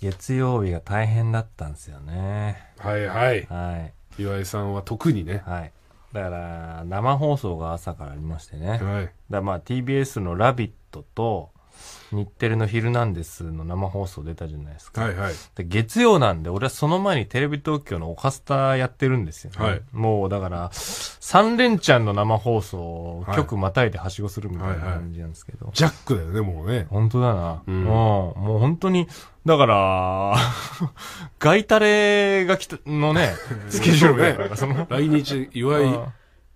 月曜日が大変だったんですよね。はいはい。はい。岩井さんは特にね。はい。だから、生放送が朝からありましてね。だかはい。らまあ TBS のラビットと、日テレのヒルナンデスの生放送出たじゃないですか。はいはい。で月曜なんで、俺はその前にテレビ東京のオカスタやってるんですよ、ね。はいもうだから、3連チャンの生放送局またいではしごするみたいな感じなんですけど。ジャックだよね、もうね。本当だな。ううんん。もう本当に、だから、ガイタレが来た、のね、スケジュールねその、来日、岩井、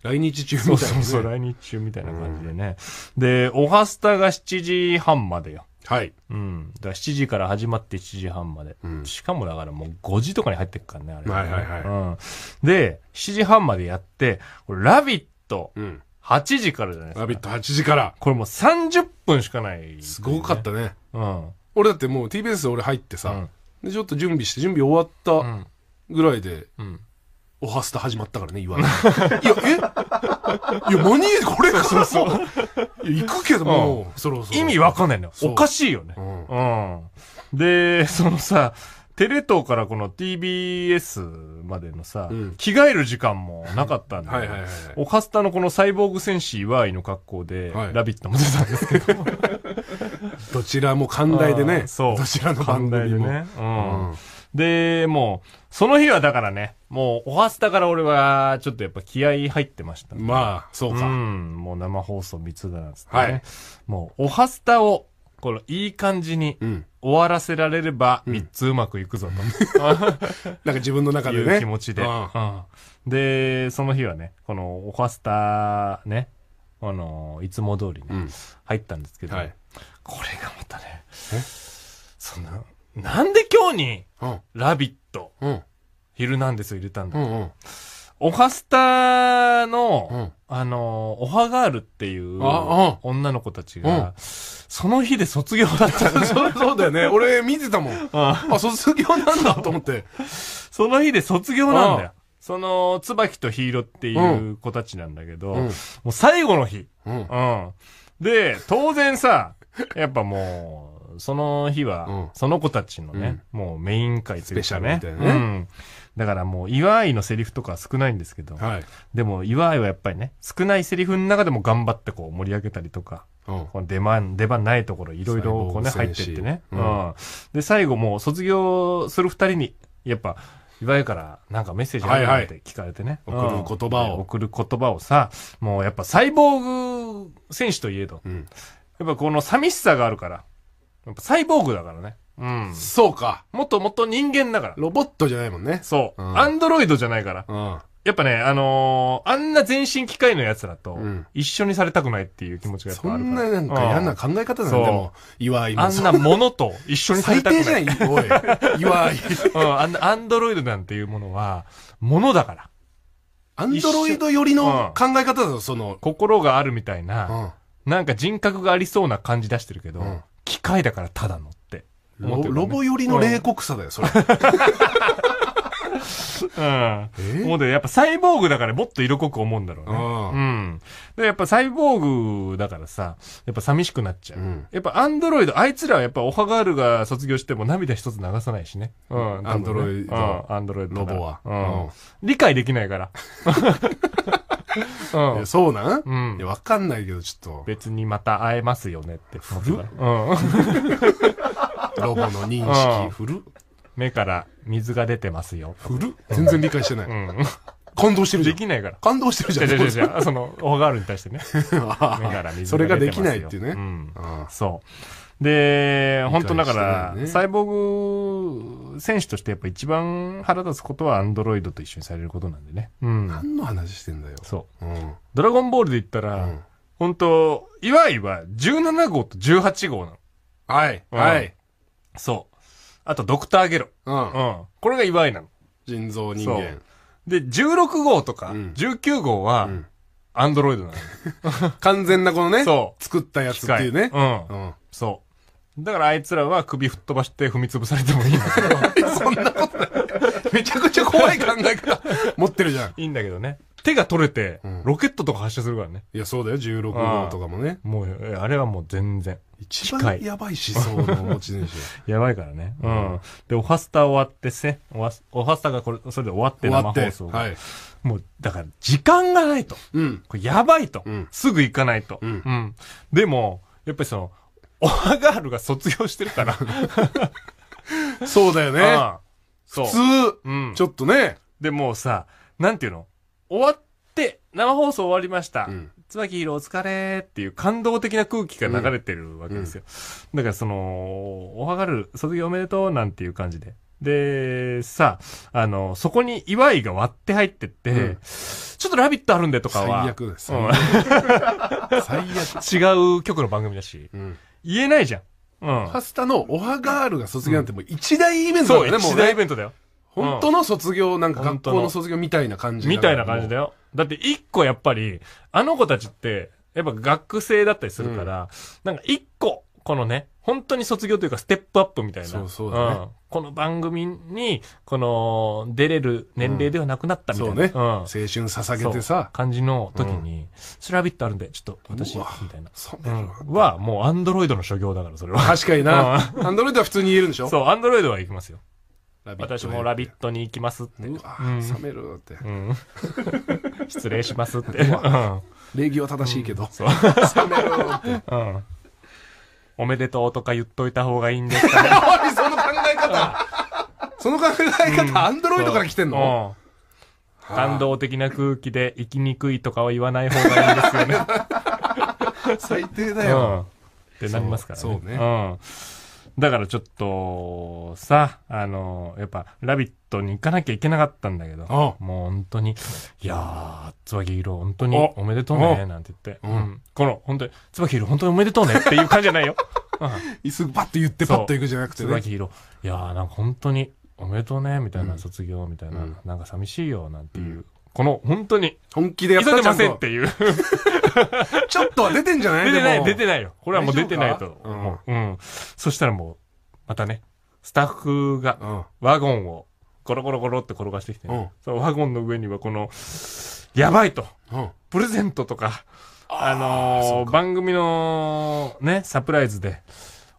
来日中みたそいうなね。そうそう、来日中みたいな感じでね。で、オハスタが7時半までよ。はい。うん。だから7時から始まって7時半まで。うんしかもだからもう5時とかに入ってくからね、あれ、はいはいはいうん。で、7時半までやって、ラビットうん。8時からじゃないですか。ラビット8時から。これもう30分しかない、すごかっ。たね。うん。俺だってもう TBS 俺入ってさ、うんでちょっと準備して準備終わうったん。ぐらいで、うん。おはスタ始まったからね、岩井。いや、え？いや、間に合えこれからそう行くけどもう、そろそろ。意味わかんないのよ。そうおかしいよね。うん。うん。で、そのさ、テレ東からこの TBS までのさ、うん着替える時間もなかったんで、はいはいはいスタのこのサイボーグ戦士岩井の格好で、はいラビットも出たんですけど。どちらも寛大でね。うんそうどちらの番組も。寛大でね。う。うんん。で、もう、その日はだからね、もう、オハスタから俺は、ちょっとやっぱ気合入ってました。まあ、そううか。ん。もう生放送三つだなっつってね。はいもう、オハスタを、この、いい感じにうん。終わらせられれば、うん三つうまくいくぞ なんか自分の中といでね。う気持ちで。うんうんで、その日はね、この、オハスタ、ね、あの、いつも通りね、うん。入ったんですけど、はい。これがまたねえ、そんな、なんで今日に、うん。ラビット、うん。ヒルナンデスを入れたんだ、うん。うん。オハスタの、うんあの、オハガールっていう女の子たちが、その日で卒業だったんだ そうそうだよね。俺見てたもん。あ あ、卒業なんだと思って。その日で卒業なんだよ。その、椿とヒーローっていう子たちなんだけど、うんもう最後の日。うん。うん。で、当然さ、やっぱもう、その日は、うんその子たちのね、もうメイン会というかね。スペシャルみたいなねうん。だからもう、岩井のセリフとかは少ないんですけど、はい。でも岩井はやっぱりね、少ないセリフの中でも頑張ってこう盛り上げたりとか、うん。この出番、出番ないところいろいろこうね、入ってってね。ううんん。で、最後もう卒業する二人に、やっぱ、岩井からなんかメッセージあるはいはいって聞かれてね。送る言葉をうん送る言葉をさ、もうやっぱサイボーグ選手といえど、うん。やっぱこの寂しさがあるから、やっぱサイボーグだからね。うん。そうか。もっともっと人間だから。ロボットじゃないもんね。そう。うんアンドロイドじゃないから。うん。やっぱね、あのーあんな全身機械のやつらとうん、一緒にされたくないっていう気持ちがやっそぱあるから。んななんか嫌な考え方なんそうでも、岩井も。あんなものと一緒にされ最たくない。低じゃないおい。岩井。うん、あんなアンドロイドなんていうものは、ものだから。アンドロイド寄りのうん考え方だぞ、その。心があるみたいうん。な、なんか人格がありそうな感じ出してるけど、うん機械だからただのって思ロロボ寄りの冷酷さだよ、それ。うん。え？もうで、やっぱサイボーグだからもっと色濃く思うんだろうね。うんうん。で、やっぱサイボーグだからさ、やっぱ寂しくなっちゃう。うんやっぱアンドロイド、あいつらはやっぱオハガールが卒業しても涙一つ流さないしね。うん。アンドロイドうん。アンドロイドだロボは。うん。理解できないから。そうなん？うん。うんいや、。わかんないけど、ちょっ別にまた会えますよねって。古っうん。と、ロボの認うん識、古っ目から水が出てますよ。古っ全然理解してない。うん。感動してるじゃん。できないから。感動してるじゃん。じゃじゃじゃその、オハガールに対してね。目から水それができが出てますよ。ないっていうね。うん。あそう。で、本当だから、ねサイボーグ選手としてやっぱ一番腹立つことはアンドロイドと一緒にされることなんでね。うん。何の話してんだよ。そう。うん。ドラゴンボールで言ったら、うん本当岩井は17号と18号なの。はい。うんはい。そう。あとドクターゲロ。う。うんん。これが岩井なの。人造人間。で、16号とかうん19号はうんアンドロイドな 完全なこのね、そ作ったや。つっていうね。うん。うん。そう。だからあいつらは首吹っ飛ばして踏み潰されてもいいんだけど。そんなことない。めちゃくちゃ怖い考え方持ってるじゃん。いいんだけどね。っ手が取れてうん、ロケットとか発射するからね。いや、そうだよ、16号とかもね。もう、えあれはもう全然。一番やばい思想の持ち主 やばいからね。ううんん。で、オファスタ終わってせ、オファスオファスタがこれ、それで終わって生放送。が。はい。もう、だから、時間がないと。うん。これやばいと。うんすぐ行かないと。うんでも、やっぱりその、オハガールが卒業してるから。そうだよね。うんそう。普通、うん。ちょっとね。でもうさ、なんていうの？終わって、生放送終わりました。うん椿ヒーローお疲れっていう感動的な空気が流れてるわけですよ。だからその、おはがる、卒業おめでとうなんていう感じで。で、さ、あの、そこに祝いが割って入ってって、うんちょっとラビットあるんでとかは、最悪です。うん最悪。違う局の番組だし、うん。言えないじゃん。うん。パスタのオハガールが卒業なんてもう一大イベントそう、だよね、も一うね。大イベントだよ。本当の卒業、なんか学本当の校の卒業みたいな感じみたいな感じだよ。よ。だって一個やっぱり、あの子たちって、やっぱ学生だったりするから、なんか一個、このね、本当に卒業というかステップアップみたいな。そうそうだねんこの番組に、この、出れる年齢ではなくなったみたいな。そうね。ん青春捧げてさ。感じの時に、スラビットあるんで、ちょっと私、みたいな。そうは、もうアンドロイドの所業だから、それは。確かにな。アンドロイドは普通に言えるんでしょ？そう、アンドロイドは行きますよ。私もラビットに行きますって。うわうん冷めるって。うん。失礼しますって。うん礼儀は正しいけど。そう。冷めるって。うん。おめでとうとか言っといた方がいいんですかね。その考え方。その考え方、アンドロイドから来てんの？うん。感動的な空気で生きにくいとかは言わない方がいいですよね。最低だうん。よ。ってなりますからね。そうそうねうん。だからちょっと、さ、あの、やっぱ、ラビットに行かなきゃいけなかったんだけど、あ。もう本当に、いやー、椿色本当にお。おめでとうね、なんて言って、うん。うん。この、本当に、椿色本当におめでとうねっていう感じじゃないよ。うん。すぐパッと言ってパッと行くじゃなくてね。椿色いやーなんか本当におめでとうねみたいな、うん。卒業みたいな、うん。なんか寂しいよなんていう、この本当に本気でやっ急いでま。せんっていう ちょっとは出てんじゃない？出てない出ててないよ。これはもう出てないと。大丈夫か？思う、うん。そしたらもうまたねスタッフがうん。ワゴンをゴロゴロゴロって転がしてきてね、うん。そのワゴンの上にはこのやばいと。うん。プレゼントとかあそのー番組のねサプライズで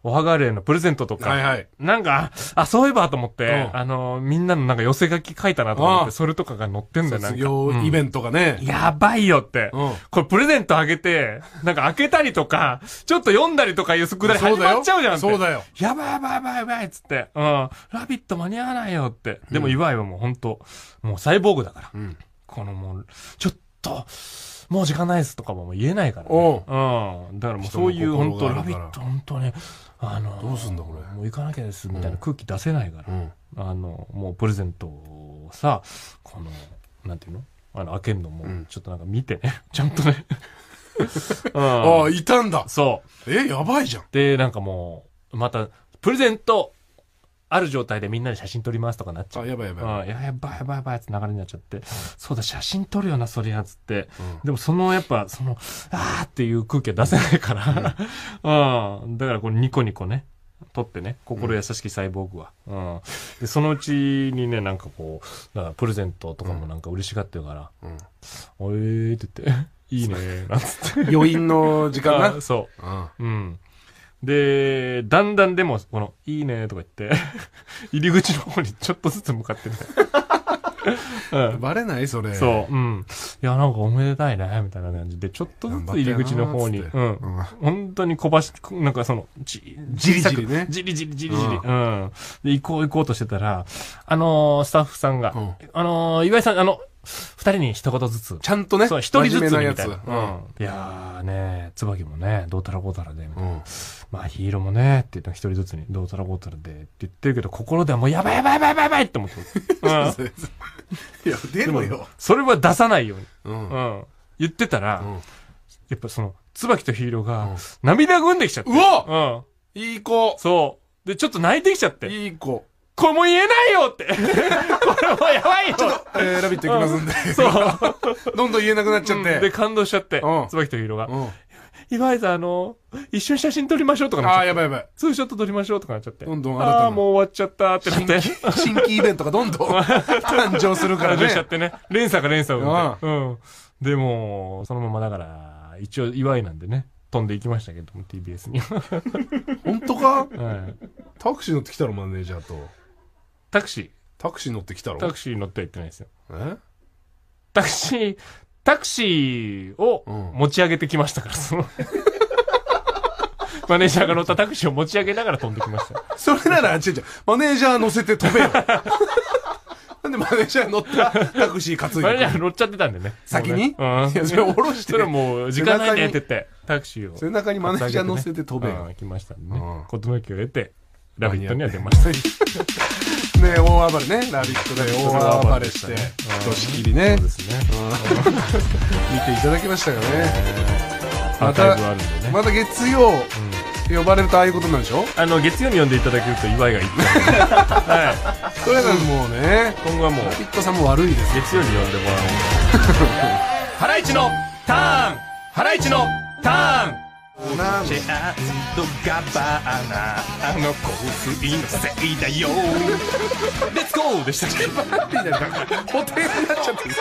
おはがれのプレゼントとか、はいはい。なんか、あ、そういえばと思って、うんあの、みんなのなんか寄せ書き書いたなと思って、それとかが載ってんだよ、なんか。卒業イベンントがねト。。やばいよって。うん。これプレゼントあげて、なんか開けたりとか、ちょっと読んだりとかいうくだり始まっちゃうじゃんって。そうだよ。やばいやばいやばいやばいっつって。うん。ラビット間に合わないよって。でも祝いはもう本当もうサイボーグだから。うん。このもう、ちょっと、もう時間ないですとかも言えないから、おね。うん。だからもうそういう本当ラビット本当に、あの、どうすんだこれ？もう行かなきゃですみたいな空気出せないから。うん。あの、もうプレゼントをさ、この、なんていうの？あの、開けるのもうん、ちょっとなんか見てね。ちゃんとね。うん。ああ、いたんだ。そう。え、やばいじゃん。で、なんかもう、また、プレゼント、ある状態でみんなで写真撮りますとかなっちゃあ、う。やばいやばい。や、やばいやばいやばいって流れになっちゃって、そうだ、写真撮るよな、そりゃ、つって。うんでも、その、やっぱ、その、あーっていう空気は出せないから、うん。だから、これ、ニコニコね、撮ってね、心優しきサイボーグは。うん。で、そのうちにね、なんかこう、だからプレゼントとかもなんか嬉しがってるから、うんおえーって言って、いいねなんつって。余韻の時間な。あそう。うん。うん。で、だんだんでも、この、いいねとか言って、入り口の方にちょっとずつ向かってね。うん。バレないそれ。そう、うん。いや、なんかおめでたいね、みたいな感じで、ちょっとずつ入り口の方に、うん。本当に小走り、なんかその、じ、じりじりねじりじりじりじり。ううん。で、行こう行こうとしてたら、あのースタッフさんが、うんあのー岩井さん、あの、二人に一言ずつ、ちゃんとね。そう、一人ずつ。みたいな。うん。いやーね、椿もね、どうたらこうたらで、みたいな。うん。まあ、ヒーローもね、って言ったら一人ずつに、どうたらこうたらで、って言ってるけど、心ではもう、やばいやばいやばいやばいやばいって思ってる。うん。いや、出ろよ。それは出さないように。うん。言ってたら、やっぱその、椿とヒーローうんが、涙ぐんできちゃって。うわうん。いい子。そう。で、ちょっと泣いてきちゃって。いい子。これもう言えないよって。これもうやばいよえー、ラビット行きますんで。そう。どんどん言えなくなっちゃっうんで、て。感動しちゃってうん、椿とヒーローが。うん。岩井さん、あの、一緒に写真撮りましょうとかなっちゃああ、ってやばいやばい。ツーショット撮りましょうとかなっちゃって。どんどん新たなああ、もう終わっちゃったってなって。新規イベントがどんどん 誕生するから感動しちゃねっ。てね。連鎖が連鎖を生んで。うん。でも、そのままだから、一応祝いなんでね、飛んでいきましたけども、TBS に。は本当か？い。タクシー乗ってきたろ、マネージャーと。タクシー、タクシー乗ってきたろタクシー乗っては行ってないですよ。え？タクシー、タクシーをうん持ち上げてきましたから、その。マネージャーが乗ったタクシーを持ち上げながら飛んできました。それなら、違う違う。マネージャー乗せて飛べよ。なんでマネージャー乗ったタクシー担いでマネージャー乗っちゃってたんでね。先に？ねうん。いや、それ下ろしてそれ。はもう、時間ないねって言って、タクシーを。背中にマネージャー乗せて飛べよ。うん来ましたんでねうん。事の気を得て、ラビットには出ました。ね大暴れね。ラビットで大暴れして、ひとしきりねね。見ていただきましたよね。アーカイブあるんでね。また月曜、呼ばれるとああいうことなんでしょ？あの、月曜に呼んでいただけると祝いがいっぱい。はそれがもうね、い。今後はもう、ラビットさんも悪いですよ。月曜に呼んでもらおう。ハライチのターンハライチのターンなんチェアンドガバーナあの。香水のせいだよレッツゴーでしたっけ？みたいな、固定になっちゃってる。